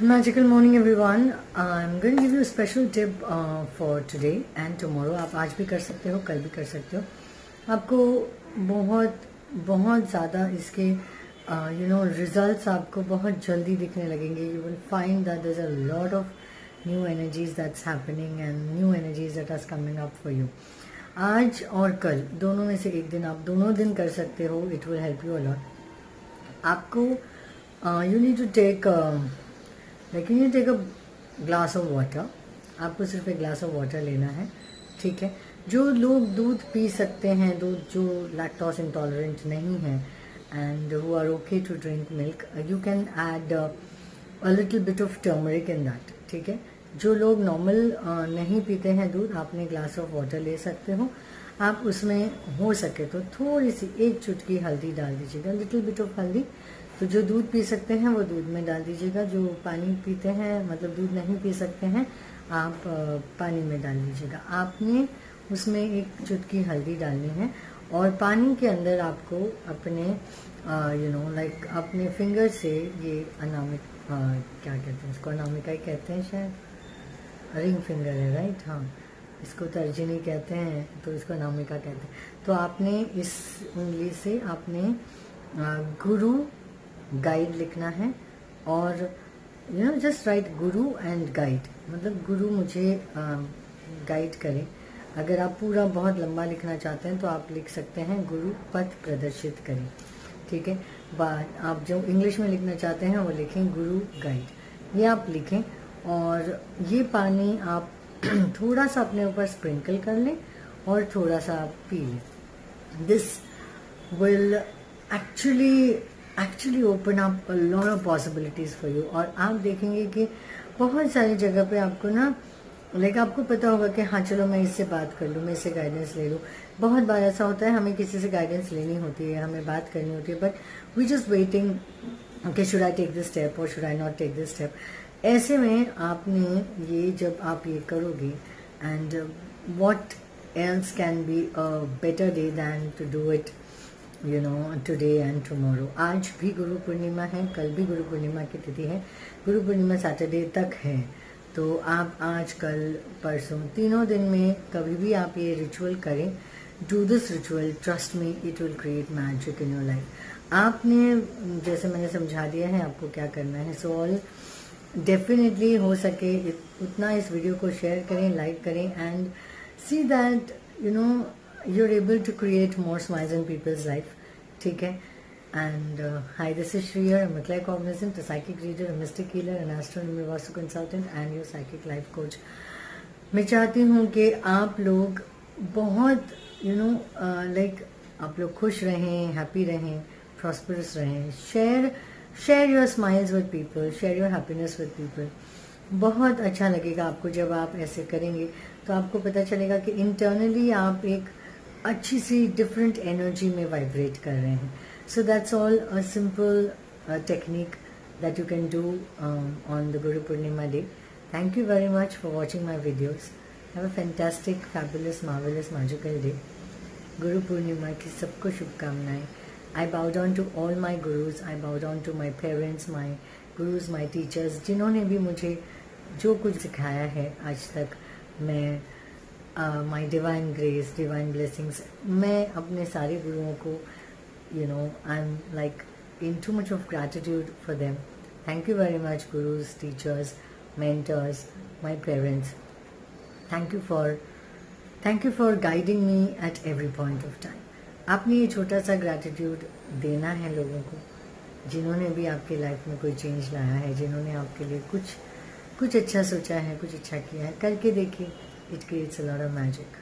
Magical morning everyone. I'm going to give you a special tip uh, for today and. आप आज भी कर सकते हो कल भी कर सकते हो। आपको बहुत बहुत ज़्यादा इसके यू नो रिजल्ट्स आपको बहुत जल्दी दिखने लगेंगे। You will find that there a lot of new energies that's happening and new energies that are coming up for you आज और कल दोनों में से एक दिन आप दोनों दिन कर सकते हो। It will help you a lot आपको यू नीड टू टेक लेकिन you take a glass of water आपको सिर्फ़ एक ग्लास ऑफ़ वाटर लेना है ठीक है? जो लोग दूध पी सकते हैं दूध जो लैक्टोस इंटॉलरेंट नहीं है and who are okay to drink milk you can add a little bit of turmeric in that ठीक है? जो लोग नॉर्मल uh, नहीं पीते हैं दूध आपने ग्लास ऑफ़ वाटर ले सकते हो। आप उसमें हो सके तो थोड़ी सी एक चुटकी हल्दी डाल दीजिएगा लिटिल बिट ऑफ़ हल्दी तो जो दूध पी सकते हैं वो दूध में डाल दीजिएगा। जो पानी पीते हैं मतलब दूध नहीं पी सकते हैं आप पानी में डाल दीजिएगा। आपने उसमें एक चुटकी हल्दी डालनी है और पानी के अंदर आपको अपने यू नो लाइक अपने फिंगर से ये अनामिक आ, क्या कहते हैं इसको? अनामिका ही कहते हैं शायद? रिंग फिंगर है राइट हाँ। इसको तर्जनी कहते हैं तो इसको अनामिका कहते हैं। तो आपने इस उंगली से आपने गुरु गाइड लिखना है और you know just write guru and guide मतलब गुरु मुझे गाइड करे। अगर आप पूरा बहुत लंबा लिखना चाहते हैं तो आप लिख सकते हैं गुरु पथ प्रदर्शित करें। ठीक है? बाद आप जो इंग्लिश में लिखना चाहते हैं वो लिखें गुरु गाइड ये आप लिखें और ये पानी आप थोड़ा सा अपने ऊपर स्प्रिंकल कर लें और थोड़ा सा आप पी लें। This will actually actually open up lot of possibilities for you और आप देखेंगे कि बहुत सारी जगह पे आपको ना लाइक आपको पता होगा कि हाँ चलो मैं इससे बात कर लूँ, मैं इससे गाइडेंस ले लूँ। बहुत बार ऐसा होता है, हमें किसी से गाइडेंस लेनी होती है, हमें बात करनी होती है but we just waiting okay should I take this step और should I not take this step ऐसे में आपने ये जब आप ये करोगे and what else can be a better day than to do it you know today and tomorrow आज भी गुरु पूर्णिमा है, कल भी गुरु पूर्णिमा की तिथि है। गुरु पूर्णिमा सैटरडे तक है। तो आप आज, कल, परसों, तीनों दिन में कभी भी आप ये रिचुअल करें। Do this ritual trust me it will create magic in your life आपने, जैसे मैंने समझा दिया है, आपको क्या करना है। सो ऑल डेफिनेटली हो सके, उतना इस वीडियो को शेयर करें लाइक करें and see that you know you are able to create more smiles in peoples life ठीक है and hi this is Shri your Mithlai combination to psychic reader mister healer and astronomy vastu consultant and your psychic life coach मैं चाहती हूँ कि आप लोग बहुत you know like आप लोग खुश रहें हैप्पी रहें प्रॉस्परस रहें. Share share your smiles with people share your happiness with people बहुत अच्छा लगेगा आपको जब आप ऐसे करेंगे। तो आपको पता चलेगा कि इंटरनली आप एक अच्छी सी डिफरेंट एनर्जी में वाइब्रेट कर रहे हैं। So that's all a simple technique that you can do on the guru Purnima day thank you very much for watching my videos have a fantastic fabulous marvellous magical day Guru Purnima की सबको शुभकामनाएँ I bow down to all my gurus I bow down to my parents my gurus my teachers जिन्होंने भी मुझे जो कुछ सिखाया है आज तक, मैं my divine grace divine blessings मैं अपने सारे गुरुओं को you know I am like in too much of gratitude for them thank you very much gurus teachers mentors my parents thank you for thank you for guiding me at every point of time आपने ये छोटा सा gratitude देना है लोगों को, जिन्होंने भी आपकी लाइफ में कोई चेंज लाया है, जिन्होंने आपके लिए कुछ कुछ अच्छा सोचा है, कुछ अच्छा किया है। करके देखिए it creates a lot of magic.